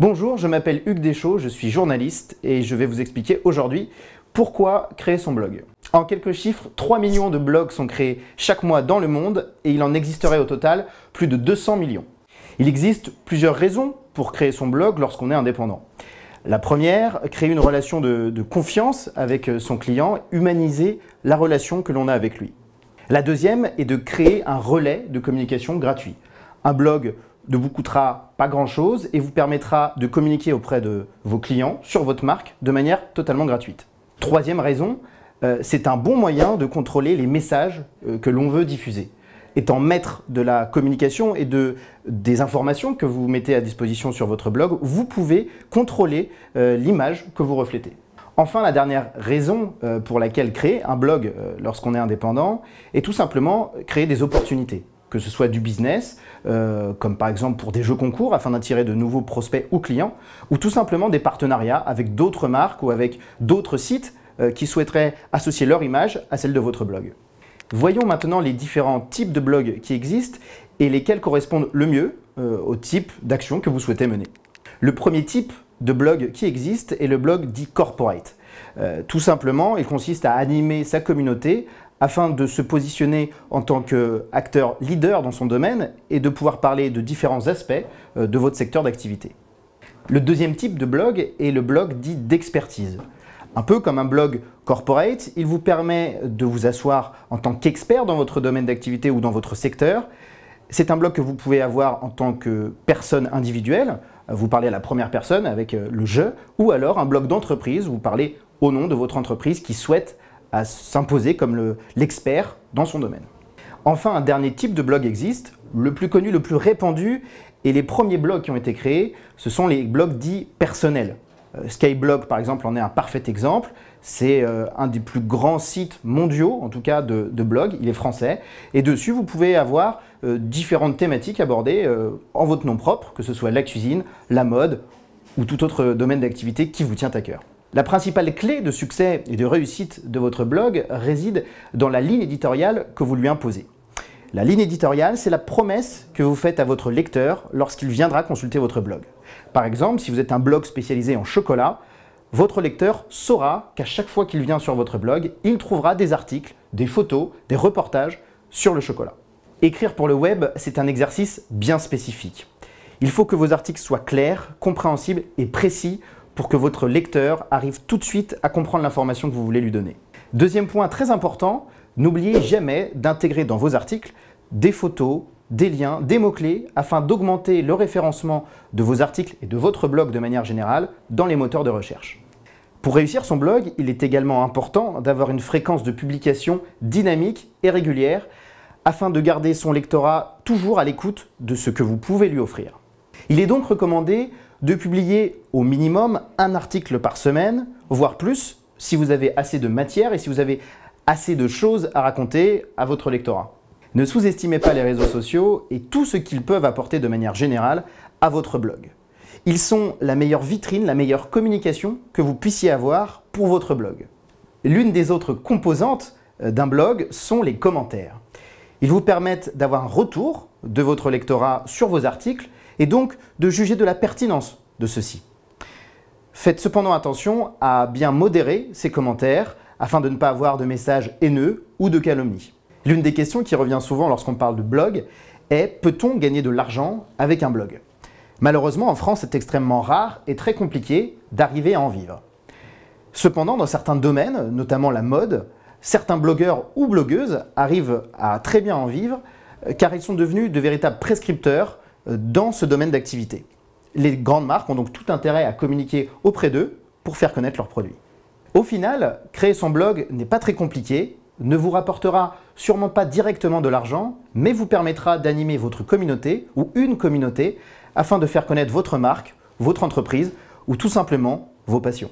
Bonjour, je m'appelle Hugues Deschaux, je suis journaliste et je vais vous expliquer aujourd'hui pourquoi créer son blog. En quelques chiffres, 3 millions de blogs sont créés chaque mois dans le monde et il en existerait au total plus de 200 millions. Il existe plusieurs raisons pour créer son blog lorsqu'on est indépendant. La première, créer une relation de, confiance avec son client, humaniser la relation que l'on a avec lui. La deuxième est de créer un relais de communication gratuit. Un blog ne vous coûtera pas grand-chose et vous permettra de communiquer auprès de vos clients sur votre marque de manière totalement gratuite. Troisième raison, euh, c'est un bon moyen de contrôler les messages euh, que l'on veut diffuser. Étant maître de la communication et de, des informations que vous mettez à disposition sur votre blog, vous pouvez contrôler euh, l'image que vous reflétez. Enfin, la dernière raison pour laquelle créer un blog lorsqu'on est indépendant est tout simplement créer des opportunités que ce soit du business, euh, comme par exemple pour des jeux concours afin d'attirer de nouveaux prospects ou clients, ou tout simplement des partenariats avec d'autres marques ou avec d'autres sites euh, qui souhaiteraient associer leur image à celle de votre blog. Voyons maintenant les différents types de blogs qui existent et lesquels correspondent le mieux euh, au type d'action que vous souhaitez mener. Le premier type de blog qui existe est le blog dit corporate. tout simplement, il consiste à animer sa communauté afin de se positionner en tant qu'acteur leader dans son domaine et de pouvoir parler de différents aspects euh, de votre secteur d'activité. Le deuxième type de blog est le blog dit d'expertise. Un peu comme un blog corporate, il vous permet de vous asseoir en tant qu'expert dans votre domaine d'activité ou dans votre secteur. C'est un blog que vous pouvez avoir en tant que personne individuelle, vous parlez à la première personne avec euh, le je, ou alors un blog d'entreprise, vous parlez au nom de votre entreprise qui souhaite à s'imposer comme l'expert dans son domaine. Enfin, un dernier type de blog existe, le plus connu, le plus répandu, et les premiers blogs qui ont été créés, ce sont les blogs dits personnels. Euh, Skyblog, par exemple, en est un parfait exemple. C'est euh, un des plus grands sites mondiaux, en tout cas de, blogs. Il est français. Et dessus, vous pouvez avoir euh, différentes thématiques abordées en votre nom propre, que ce soit la cuisine, la mode ou tout autre domaine d'activité qui vous tient à cœur. La principale clé de succès et de réussite de votre blog réside dans la ligne éditoriale que vous lui imposez. La ligne éditoriale, c'est la promesse que vous faites à votre lecteur lorsqu'il viendra consulter votre blog. Par exemple, si vous êtes un blog spécialisé en chocolat, votre lecteur saura qu'à chaque fois qu'il vient sur votre blog, il trouvera des articles, des photos, des reportages sur le chocolat. Écrire pour le web, c'est un exercice bien spécifique. Il faut que vos articles soient clairs, compréhensibles et précis pour que votre lecteur arrive tout de suite à comprendre l'information que vous voulez lui donner. Deuxième point très important, n'oubliez jamais d'intégrer dans vos articles des photos, des liens, des mots-clés afin d'augmenter le référencement de vos articles et de votre blog de manière générale dans les moteurs de recherche. Pour réussir son blog, il est également important d'avoir une fréquence de publication dynamique et régulière afin de garder son lectorat toujours à l'écoute de ce que vous pouvez lui offrir. Il est donc recommandé de publier au minimum un article par semaine, voire plus, si vous avez assez de matière et si vous avez assez de choses à raconter à votre lectorat. Ne sous-estimez pas les réseaux sociaux et tout ce qu'ils peuvent apporter de manière générale à votre blog. Ils sont la meilleure vitrine, la meilleure communication que vous puissiez avoir pour votre blog. L'une des autres composantes euh, d'un blog sont les commentaires. Ils vous permettent d'avoir un retour de votre lectorat sur vos articles et donc de juger de la pertinence de ceci. Faites cependant attention à bien modérer ces commentaires afin de ne pas avoir de messages haineux ou de calomnies. L'une des questions qui revient souvent lorsqu'on parle de blog est peut-on gagner de l'argent avec un blog? Malheureusement, en France, c'est extrêmement rare et très compliqué d'arriver à en vivre. Cependant, dans certains domaines, notamment la mode, certains blogueurs ou blogueuses arrivent à très bien en vivre car ils sont devenus de véritables prescripteurs euh, dans ce domaine d'activité. Les grandes marques ont donc tout intérêt à communiquer auprès d'eux pour faire connaître leurs produits. Au final, créer son blog n'est pas très compliqué, ne vous rapportera sûrement pas directement de l'argent, mais vous permettra d'animer votre communauté ou une communauté afin de faire connaître votre marque, votre entreprise ou tout simplement vos passions.